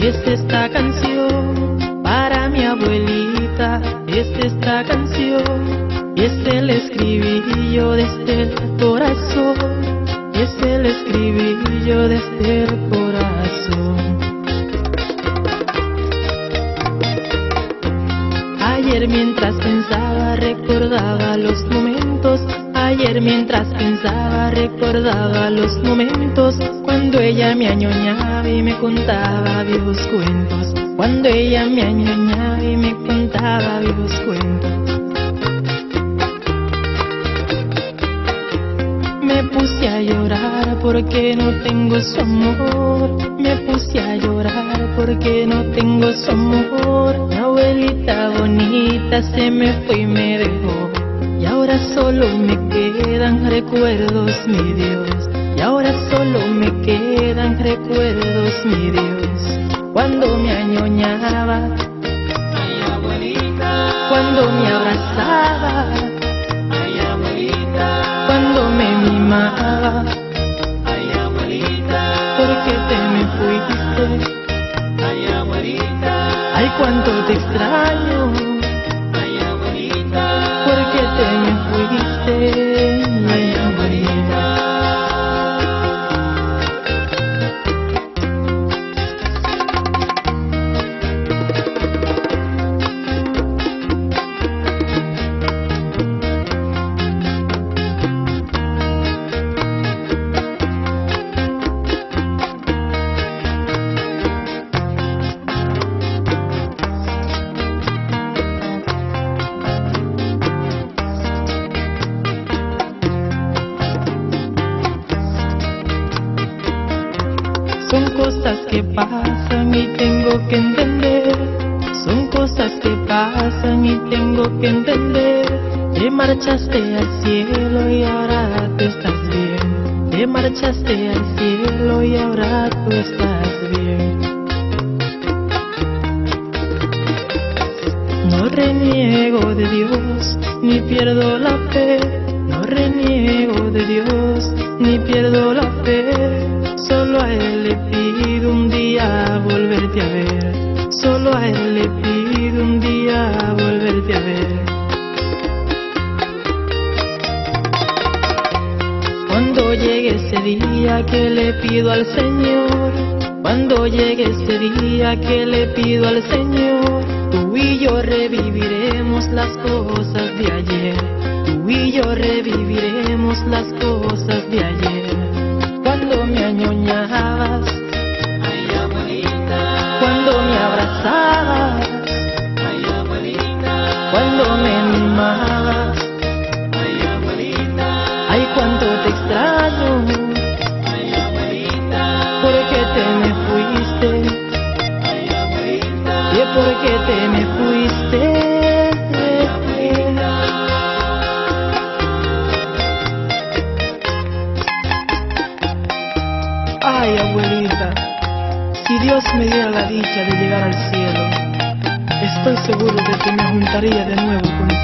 es esta canción para mi abuelita, es esta canción, es el escribillo desde el corazón, es el escribillo desde el corazón. Ayer mientras pensaba recordaba los momentos Ayer mientras pensaba recordaba los momentos cuando ella me añoñaba y me contaba viejos cuentos. Cuando ella me añoñaba y me contaba viejos cuentos. Me puse a llorar porque no tengo su amor. Me puse a llorar porque no tengo su amor. Mi abuelita bonita se me fue y me dejó. Y ahora solo me quedan recuerdos, mi Dios. Y ahora solo me quedan recuerdos, mi Dios. Cuando me añoñaba, Ay, abuelita, cuando me abrazaba, ay, abuelita, cuando me mimaba. ay, abuelita, ¿Por qué te me fuiste? ay, abuelita, Ay, cuánto te extraño. Cosas que pasan y tengo que entender. Son cosas que pasan y tengo que entender. Te marchaste al cielo y ahora tú estás bien. Te marchaste al cielo y ahora tú estás bien. No reniego de Dios, ni pierdo la fe. No Cuando llegue ese día que le pido al Señor, cuando llegue ese día que le pido al Señor, tú y yo reviviremos las cosas de ayer, tú y yo reviviremos las cosas de ayer. Cuando me añoñabas, abuelita, ¿Y por qué te me fuiste? Ay, abuelita, si Dios me diera la dicha de llegar al cielo, estoy seguro de que me juntaría de nuevo contigo.